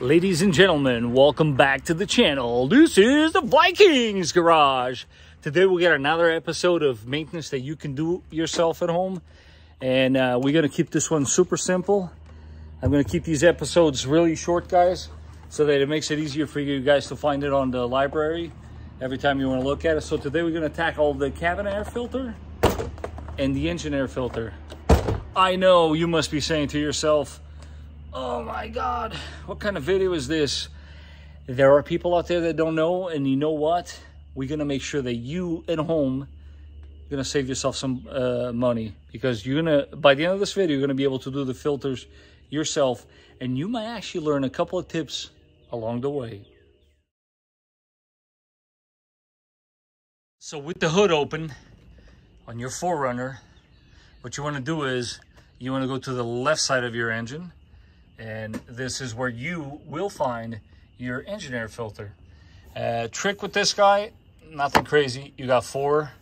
Ladies and gentlemen, welcome back to the channel. This is the Vikings Garage. Today we got another episode of maintenance that you can do yourself at home. And uh, we're going to keep this one super simple. I'm going to keep these episodes really short, guys, so that it makes it easier for you guys to find it on the library every time you want to look at it. So today we're going to tackle the cabin air filter and the engine air filter. I know you must be saying to yourself, oh my God, what kind of video is this? There are people out there that don't know, and you know what? We're gonna make sure that you at home you're gonna save yourself some uh, money because you're gonna by the end of this video you're gonna be able to do the filters yourself and you might actually learn a couple of tips along the way so with the hood open on your 4Runner what you want to do is you want to go to the left side of your engine and this is where you will find your engine air filter uh, trick with this guy nothing crazy you got four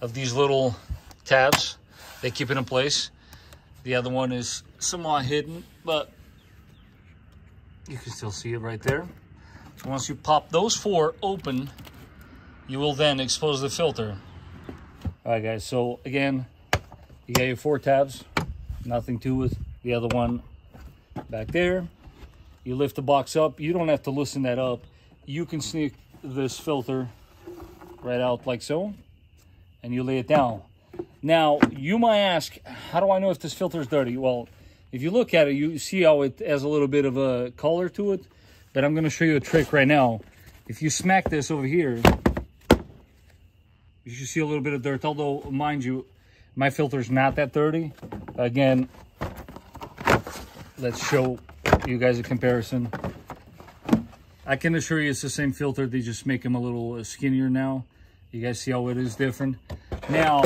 of these little tabs. They keep it in place. The other one is somewhat hidden, but you can still see it right there. So once you pop those four open, you will then expose the filter. All right, guys, so again, you got your four tabs, nothing to it. The other one back there. You lift the box up. You don't have to loosen that up. You can sneak this filter right out like so and you lay it down. Now, you might ask, how do I know if this filter is dirty? Well, if you look at it, you see how it has a little bit of a color to it. But I'm going to show you a trick right now. If you smack this over here, you should see a little bit of dirt. Although, mind you, my filter is not that dirty. Again, let's show you guys a comparison. I can assure you it's the same filter. They just make them a little skinnier now. You guys see how it is different? Now,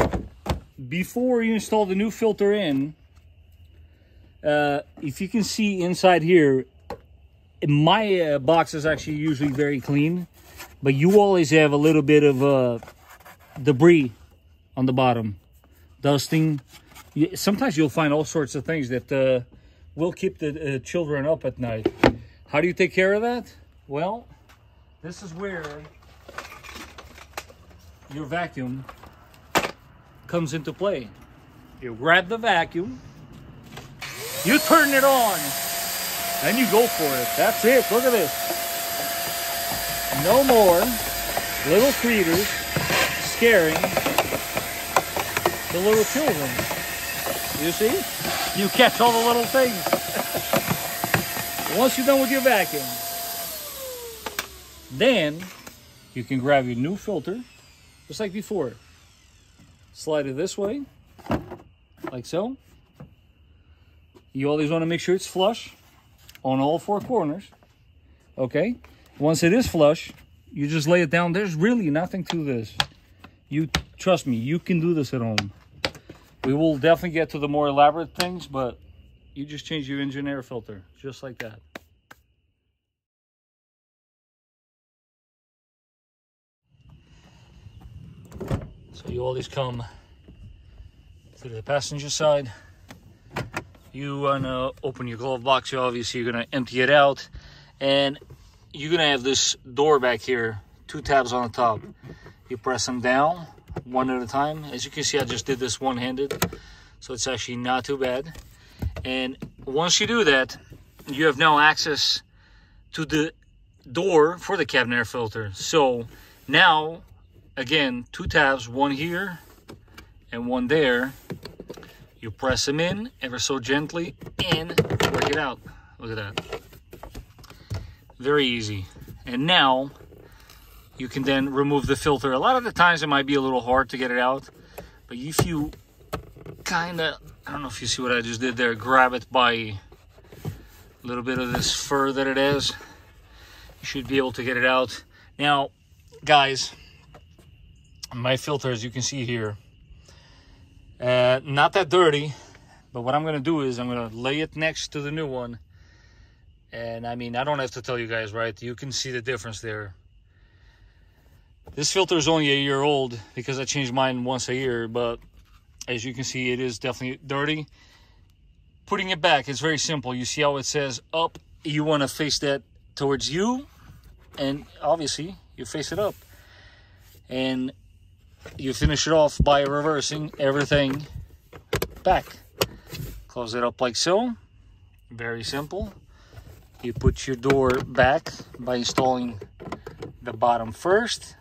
before you install the new filter in, uh, if you can see inside here, my uh, box is actually usually very clean, but you always have a little bit of uh, debris on the bottom, dusting. Sometimes you'll find all sorts of things that uh, will keep the uh, children up at night. How do you take care of that? Well, this is where your vacuum comes into play. You grab the vacuum, you turn it on, and you go for it. That's it. Look at this. No more little critters scaring the little children. You see? You catch all the little things. Once you're done with your vacuum, then you can grab your new filter just like before. Slide it this way, like so. You always want to make sure it's flush on all four corners. Okay. Once it is flush, you just lay it down. There's really nothing to this. You trust me, you can do this at home. We will definitely get to the more elaborate things, but you just change your engine air filter just like that. So you always come to the passenger side. You wanna open your glove box, you obviously you're gonna empty it out. And you're gonna have this door back here, two tabs on the top. You press them down one at a time. As you can see, I just did this one-handed, so it's actually not too bad. And once you do that, you have now access to the door for the cabin air filter. So now again, two tabs, one here and one there. You press them in ever so gently and work it out. Look at that. Very easy. And now you can then remove the filter. A lot of the times it might be a little hard to get it out, but if you kind of, I don't know if you see what I just did there, grab it by a little bit of this fur that it is, you should be able to get it out. Now, guys, my filter as you can see here uh, not that dirty but what I'm gonna do is I'm gonna lay it next to the new one and I mean I don't have to tell you guys right you can see the difference there this filter is only a year old because I change mine once a year but as you can see it is definitely dirty. Putting it back is very simple. You see how it says up you want to face that towards you and obviously you face it up. And you finish it off by reversing everything back. Close it up like so. Very simple. You put your door back by installing the bottom first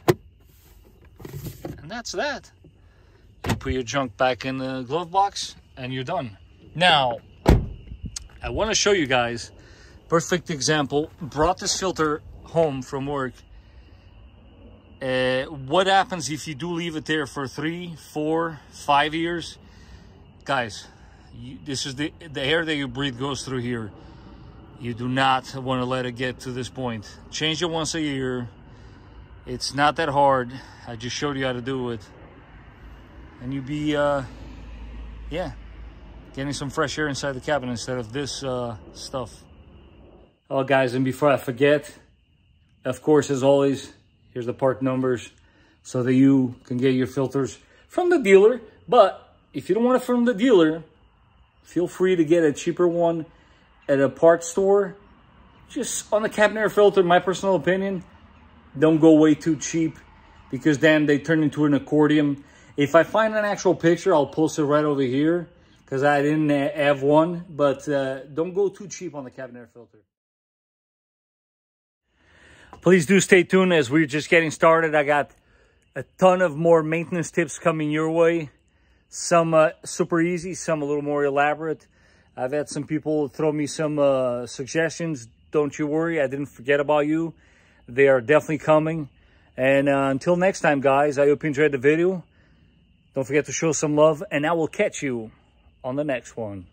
and that's that. You put your junk back in the glove box and you're done. Now i want to show you guys perfect example. Brought this filter home from work. Uh, what happens if you do leave it there for three four five years? Guys you, this is the the air that you breathe goes through here. You do not want to let it get to this point. Change it once a year it's not that hard i just showed you how to do it and you'd be uh yeah getting some fresh air inside the cabin instead of this uh stuff Oh, guys, and before I forget, of course, as always, here's the part numbers so that you can get your filters from the dealer. But if you don't want it from the dealer, feel free to get a cheaper one at a part store. Just on the cabin air filter, my personal opinion, don't go way too cheap because then they turn into an accordion. If I find an actual picture, I'll post it right over here because I didn't have one. But uh, don't go too cheap on the cabin air filter. Please do stay tuned as we're just getting started. I got a ton of more maintenance tips coming your way. Some uh, super easy, some a little more elaborate. I've had some people throw me some uh, suggestions. Don't you worry, I didn't forget about you. They are definitely coming. And uh, until next time, guys, I hope you enjoyed the video. Don't forget to show some love, and I will catch you on the next one.